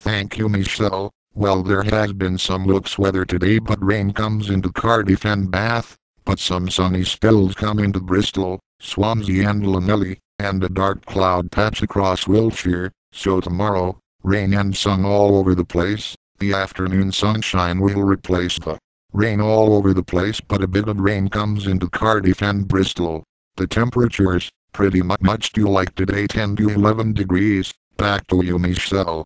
Thank you Michelle. Well there has been some looks weather today but rain comes into Cardiff and Bath, but some sunny spells come into Bristol, Swansea and Llanelli, and a dark cloud patch across Wiltshire, so tomorrow, rain and sun all over the place, the afternoon sunshine will replace the rain all over the place but a bit of rain comes into Cardiff and Bristol. The temperatures, pretty much do like today 10 to 11 degrees, back to you Michelle.